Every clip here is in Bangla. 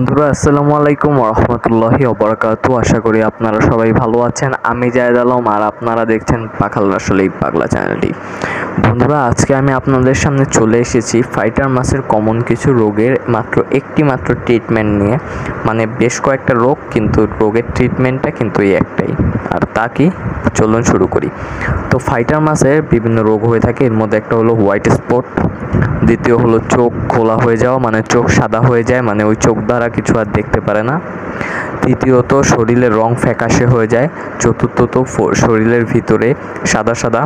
বন্ধুরা, আসসালামু আলাইকুম রহমতুল্লাহি অবরাকাত আশা করি আপনারা সবাই ভালো আছেন। আমি জায়দ আলম আর আপনারা দেখছেন পাখাল আসলে পাগলা চ্যানেলটি। বন্ধুরা, আজকে আমি আপনাদের সামনে চলে এসেছি ফাইটার মাছের কমন কিছু রোগের মাত্র একটি মাত্র ট্রিটমেন্ট নিয়ে। মানে বেশ কয়েকটা রোগ, কিন্তু রোগের ট্রিটমেন্টটা কিন্তু এই একটাই। আর তা কি? চলুন শুরু করি। তো ফাইটার মাছের বিভিন্ন রোগ হয়ে থাকে। এর মধ্যে একটা হলো হোয়াইট স্পট দ্বিতীয় হলো চোখ খোলা হয়ে যাওয়া মানে চোখ সাদা হয়ে যায় মানে ওই চোখ দ্বারা কিছু আর দেখতে পারে না। তৃতীয়ত, শরীরের রং ফ্যাকাশে হয়ে যায়। চতুর্থত শরীরের ভিতরে সাদা সাদা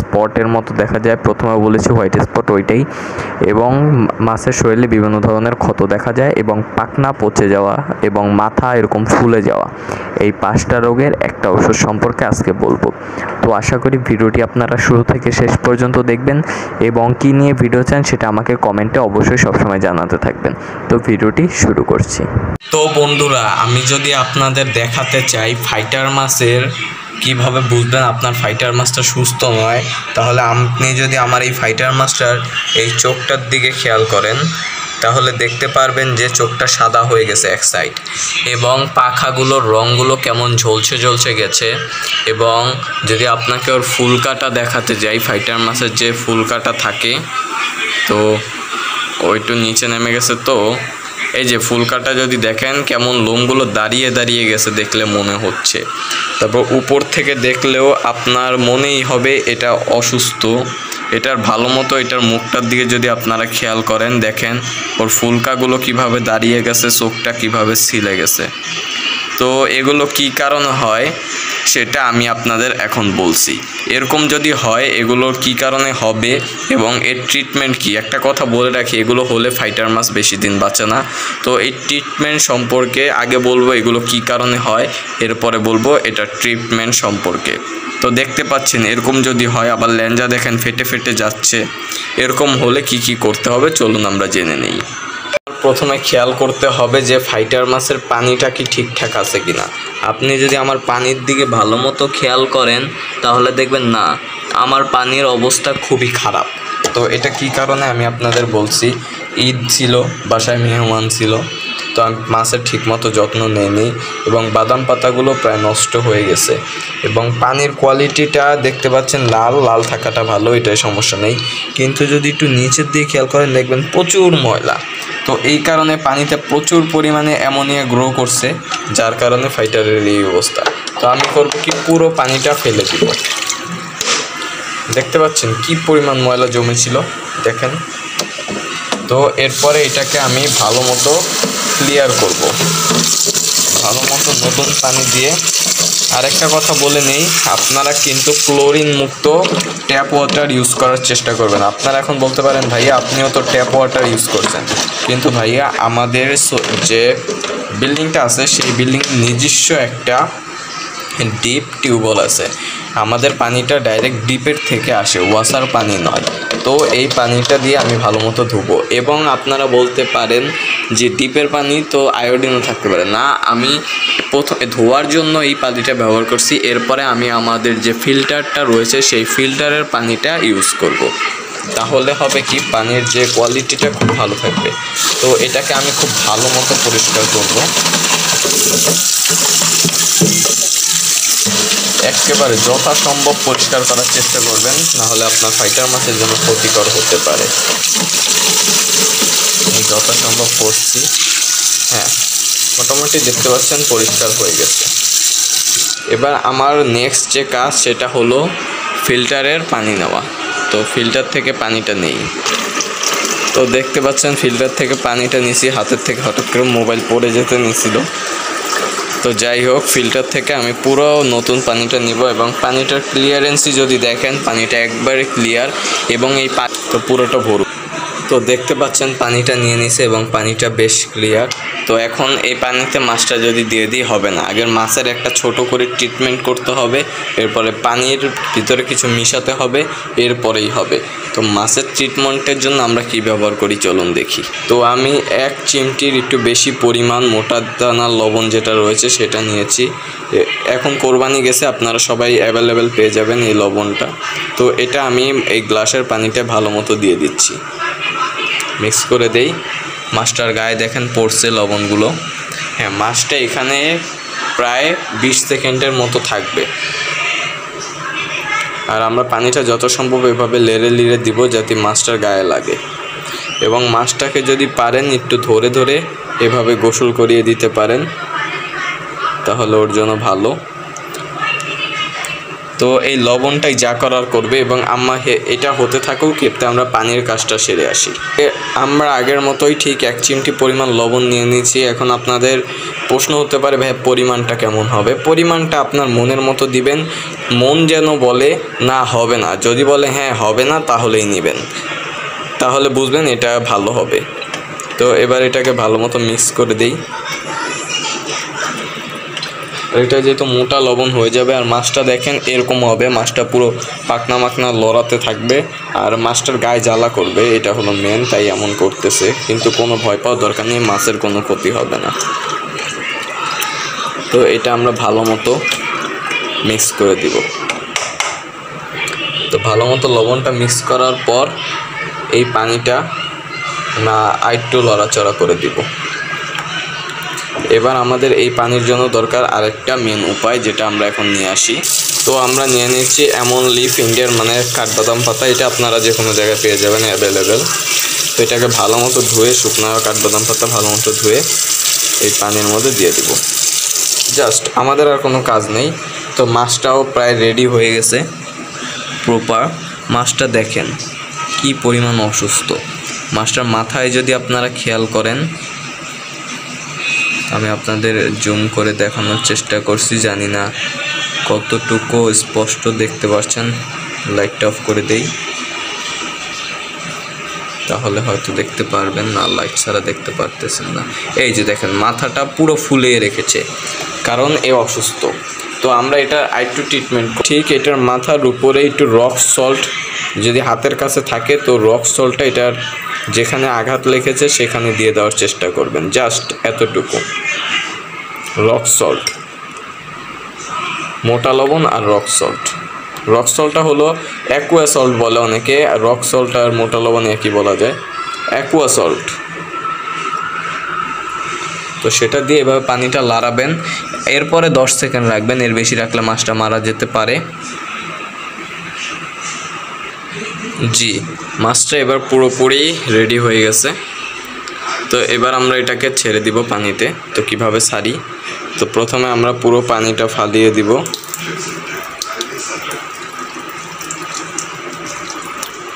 স্পটের মতো দেখা যায়। প্রথমে বলেছি হোয়াইট স্পট, ওইটাই। এবং মাছের শরীরে বিভিন্ন ধরনের ক্ষত দেখা যায় এবং পাখনা পচে যাওয়া এবং মাথা এরকম ফুলে যাওয়া। এই পাঁচটা রোগের একটা ওষুধ সম্পর্কে আজকে বলব। তো আশা করি ভিডিওটি আপনারা শুরু থেকে শেষ পর্যন্ত দেখবেন এবং কি নিয়ে ভিডিও চান সেটা আমাকে কমেন্টে অবশ্যই সবসময় জানাতে থাকবেন। তো ভিডিওটি শুরু করছি। তো বন্ধুরা আমি যদি আপনাদের দেখাতে চাই ফাইটার মাছের কীভাবে বুঝবেন আপনার ফাইটার মাছটা সুস্থ নয়? তাহলে আপনি যদি আমার এই ফাইটার মাছটার এই চোখটার দিকে খেয়াল করেন, তাহলে দেখতে পারবেন যে চোখটা সাদা হয়ে গেছে এক সাইড এবং পাখাগুলোর রঙগুলো কেমন ঝলছে ঝলছে গেছে এবং যদি আপনাকে ওর ফুলকাটা দেখাতে যাই ফাইটার মাছের যে ফুলকাটা থাকে, তো ওইটু নিচে নেমে গেছে তো এই যে ফুলকাটা যদি দেখেন, কেমন লোমগুলো দাঁড়িয়ে দাঁড়িয়ে গেছে দেখলে মনে হচ্ছে। তারপর উপর থেকে দেখলেও আপনার মনেই হবে এটা অসুস্থ। এটার ভালো মতো এটার মুখটার দিকে যদি আপনারা খেয়াল করেন, দেখেন ওর ফুলকাগুলো কীভাবে দাঁড়িয়ে গেছে, চোখটা কীভাবে ছিলে গেছে। তো এগুলো কি কারণে হয়? সেটা আমি আপনাদের এখন বলছি। এরকম যদি হয় এগুলোর কি কারণে হবে এবং এর ট্রিটমেন্ট কি? একটা কথা বলে রাখি, এগুলো হলে ফাইটার মাছ বেশি দিন বাঁচে না। তো এই ট্রিটমেন্ট সম্পর্কে আগে বলব এগুলো কি কারণে হয়, এরপরে বলব এটা ট্রিটমেন্ট সম্পর্কে। তো দেখতে পাচ্ছেন, এরকম যদি হয়, আবার ল্যাঞ্জা দেখেন, ফেটে ফেটে যাচ্ছে। এরকম হলে কি কি করতে হবে, চলুন আমরা জেনে নেই। প্রথমে খেয়াল করতে হবে যে ফাইটার মাছের পানিটা কি ঠিকঠাক আছে কিনা। আপনি যদি আমার পানির দিকে ভালো মতো খেয়াল করেন, তাহলে দেখবেন না, আমার পানির অবস্থা খুবই খারাপ। তো এটা কি কারণে আমি আপনাদের বলছি, ঈদ ছিল, বাসায় মেহমান ছিল, তো আমি মাছের ঠিকমতো যত্ন নেইনি এবং বাদাম পাতাগুলো প্রায় নষ্ট হয়ে গেছে। এবং পানির কোয়ালিটিটা দেখতে পাচ্ছেন, লাল লাল থাকাটা ভালো, এটাই সমস্যা নেই। কিন্তু যদি একটু নিচের দিকে খেয়াল করেন, দেখবেন প্রচুর ময়লা। তো এই কারণে পানিতে প্রচুর পরিমাণে অ্যামোনিয়া গ্রো করছে, যার কারণে ফাইটারের এই অবস্থা। তো আমি করব কি পুরো পানিটা ফেলে দিব। দেখতে পাচ্ছেন কি পরিমাণ ময়লা জমেছিল, দেখেন। তো এরপরে এটাকে আমি ভালো মতো ক্লিয়ার করব। ভালো মতো নতুন পানি দিয়ে আরেকটা কথা বলে নেই, আপনারা কিন্তু ক্লোরিন মুক্ত ট্যাপ ওয়াটার ইউজ করার চেষ্টা করবেন। আপনারা এখন বলতে পারেন, ভাইয়া, আপনিও তো ট্যাপ ওয়াটার ইউজ করছেন। কিন্তু ভাইয়া, আমাদের যে বিল্ডিংটা আছে, সেই বিল্ডিং নিজস্ব একটা ডিপ টিউবওয়েল আছে। আমাদের পানিটা ডাইরেক্ট ডিপের থেকে আসে, ওয়াসার পানি নয়। তো এই পানিটা দিয়ে আমি ভালো মতো ধুবো। এবং আপনারা বলতে পারেন যে ডিপের পানি তো আয়োডিনও থাকতে পারে। না, আমি প্রথমে ধোয়ার জন্য এই পানিটা ব্যবহার করছি। এরপরে আমি আমাদের যে ফিল্টারটা রয়েছে, সেই ফিল্টারের পানিটা ইউজ করব। তাহলে হবে কি, পানির যে কোয়ালিটিটা খুব ভালো থাকবে। তো এটাকে আমি খুব ভালো মতো পরিষ্কার করব। একেবারে যথাসম্ভব পরিষ্কার করার চেষ্টা করবেন না হলে আপনার ফাইটার মাছের জন্য ক্ষতিকর হতে পারে। যথাসম্ভব করছি। হ্যাঁ মোটামুটি দেখতে পাচ্ছেন পরিষ্কার হয়ে গেছে। এবার আমার নেক্সট যে কাজ, সেটা হলো ফিল্টারের পানি নেওয়া। তো ফিল্টার থেকে পানিটা নেই। তো দেখতে পাচ্ছেন ফিল্টার থেকে পানিটা নিছি, হাতের থেকে হঠাৎ করে মোবাইল পড়ে যেতে নিছিল। তো যাই হোক ফিল্টার থেকে আমি পুরো নতুন পানিটা নিব এবং পানিটার ক্লিয়ারেন্সি যদি দেখেন, পানিটা একবারে ক্লিয়ার এবং এই তো পুরোটা ভরু। তো দেখতে পাচ্ছেন পানিটা নিয়ে নিছে এবং পানিটা বেশ ক্লিয়ার তো এখন এই পানিতে মাছটা যদি দিয়ে দিই, হবে না। আগের মাছের একটা ছোট করে ট্রিটমেন্ট করতে হবে, এরপরে পানির ভিতরে কিছু মিশাতে হবে, এরপরেই হবে। তো মাছের ট্রিটমেন্টের জন্য আমরা কি ব্যবহার করি, চলুন দেখি। তো আমি এক চিমটির একটু বেশি পরিমাণ মোটা দানা লবণ যেটা রয়েছে সেটা নিয়েছি। এখন কোরবানি গেছে, আপনারা সবাই অ্যাভেলেবেল পেয়ে যাবেন এই লবণটা। তো এটা আমি এই গ্লাসের পানিটা ভালো মতো দিয়ে দিচ্ছি। মিক্স করে দেই। মাছটার গায়ে দেখেন পড়ছে লবণগুলো। হ্যাঁ মাছটা এখানে প্রায় বিশ সেকেন্ডের মতো থাকবে। আর আমরা পানিটা যত সম্ভব এভাবে লেড়ে লিড়ে দিব যাতে মাছটার গায়ে লাগে। এবং মাছটাকে যদি পারেন একটু ধরে ধরে এভাবে গোসল করিয়ে দিতে পারেন, তাহলে ওর জন্য ভালো। তো এই লবণটাই যা করার করবে এবং আম্মা এটা হতে থাকুক, এতে আমরা পানির কাজটা সেরে আসি। আমরা আগের মতোই ঠিক এক চিমটি পরিমাণ লবণ নিয়ে নিয়েছি। এখন আপনাদের প্রশ্ন হতে পারে, ভাই, পরিমাণটা কেমন হবে? পরিমাণটা আপনার মনের মতো দিবেন। মন যেন বলে, না, হবে না। যদি বলে হ্যাঁ হবে না, তাহলেই নেবেন। তাহলে বুঝবেন এটা ভালো হবে। তো এবার এটাকে ভালো মতো মিক্স করে দিই। এটা যেহেতু মোটা লবণ হয়ে যাবে আর মাছটা দেখেন এরকম হবে, মাছটা পুরো পাকনা মাকনা লড়াতে থাকবে আর মাছটার গায়ে জ্বালা করবে, এটা হলো মেন তাই এমন করতেছে। কিন্তু কোনো ভয় পাওয়ার দরকার নেই, মাছের কোনো ক্ষতি হবে না। তো এটা আমরা ভালো মতো মিক্স করে দিব। তো ভালো মতো লবণটা মিক্স করার পর এই পানিটা না আরেকটু লড়াচড়া করে দিব। এবার আমাদের এই পানির জন্য দরকার আরেকটা মেন উপায়, যেটা আমরা এখন নিয়ে আসি। তো আমরা নিয়ে নিচ্ছি এমন লিফ ইন্ডিয়ার মানে কাঠবাদাম পাতা, এটা আপনারা যে কোনো জায়গায় পেয়ে যাবেন অ্যাভেলেবেল তো এটাকে ভালো মতো ধুয়ে, শুকনো কাঠবাদাম পাতা ভালো মতো ধুয়ে এই পানির মধ্যে দিয়ে দিব। জাস্ট আমাদের আর কোনো কাজ নেই। তো মাছটাও প্রায় রেডি হয়ে গেছে। প্রপার মাছটা দেখেন, কি পরিমাণ অসুস্থ। মাছটার মাথায় যদি আপনারা খেয়াল করেন আমি আপনাদের জুম করে দেখানোর চেষ্টা করছি, জানি না কতটুকু স্পষ্ট দেখতে পাচ্ছেন লাইটটা অফ করে দেই। তাহলে হয়তো দেখতে পারবেন না, লাইট ছাড়া দেখতে পারতেছেন না। এই যে দেখেন, মাথাটা পুরো ফুলিয়ে রেখেছে, কারণ এ অসুস্থ। তো আমরা এটা আরেকটু ট্রিটমেন্ট ঠিক এটার মাথার উপরে একটু রক সল্ট যদি হাতের কাছে থাকে, তো রক সল্টটা এটার যেখানে আঘাত লেগেছে, সেখানে দিয়ে দেওয়ার চেষ্টা করবেন। জাস্ট এতটুকু। Rock salt. মোটা লবণ আর রক সল্ট। রক সল্টটা হলো অ্যাকুয়া সল্ট বলে অনেকে, আর রক সল্ট আর মোটা লবণ একই বলা যায়। Aqua salt. তো সেটা দিয়ে এভাবে পানিটা লাড়াবেন। এরপরে দশ সেকেন্ড রাখবেন, এর বেশি রাখলে মাছটা মারা যেতে পারে। জি, মাছটা এবার পুরোপুরি রেডি হয়ে গেছে। তো এবার আমরা এটাকে ছেড়ে দিব পানিতে। তো কীভাবে সারি তো প্রথমে আমরা পুরো পানিটা ফালিয়ে দিব।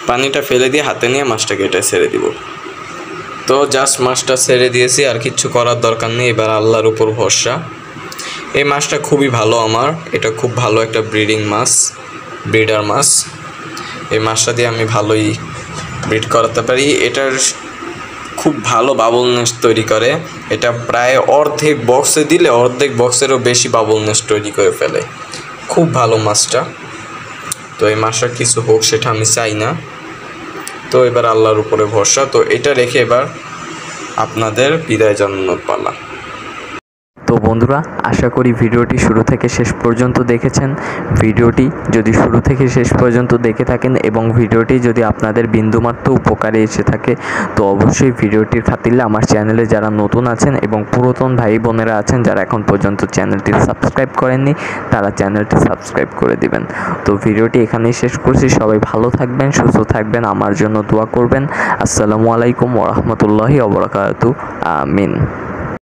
পানিটা ফেলে দিয়ে হাতে নিয়ে মাছটাকে এটা ছেড়ে দিব। তো জাস্ট মাছটা ছেড়ে দিয়েছি, আর কিচ্ছু করার দরকার নেই। এবার আল্লাহর উপর ভরসা। এই মাছটা খুবই ভালো আমার। এটা খুব ভালো একটা ব্রিডিং মাছ ব্রিডার মাছ। এই মাছটা দিয়ে আমি ভালোই ব্রিড করাতে পারি। এটার খুব ভালো বাবল নেস্ট তৈরি করে। এটা প্রায় অর্ধেক বক্সে দিলে অর্ধেক বক্সেরও বেশি বাবল নেস্ট তৈরি করে ফেলে। খুব ভালো মাছটা। তো এই মাছটা কিছু হোক, সেটা আমি চাই না। তো এবার আল্লাহর উপরে ভরসা। তো এটা রেখে এবার আপনাদের বিদায় জানানোর পালা। বন্ধুরা, আশা করি ভিডিওটি শুরু থেকে শেষ পর্যন্ত দেখেছেন। ভিডিওটি যদি শুরু থেকে শেষ পর্যন্ত দেখে থাকেন এবং ভিডিওটি যদি আপনাদের বিন্দুমাত্র উপকারে এসে থাকে, তো অবশ্যই ভিডিওটির খাতিরে আমার চ্যানেলে যারা নতুন আছেন এবং পুরাতন ভাই বোনেরা আছেন, যারা এখন পর্যন্ত চ্যানেলটি সাবস্ক্রাইব করেননি, তারা চ্যানেলটি সাবস্ক্রাইব করে দিবেন। তো ভিডিওটি এখানেই শেষ করছি। সবাই ভালো থাকবেন, সুস্থ থাকবেন, আমার জন্য দোয়া করবেন। আসসালামু আলাইকুম ওরহমতুল্লাহি ওবরাকাতু আমিন।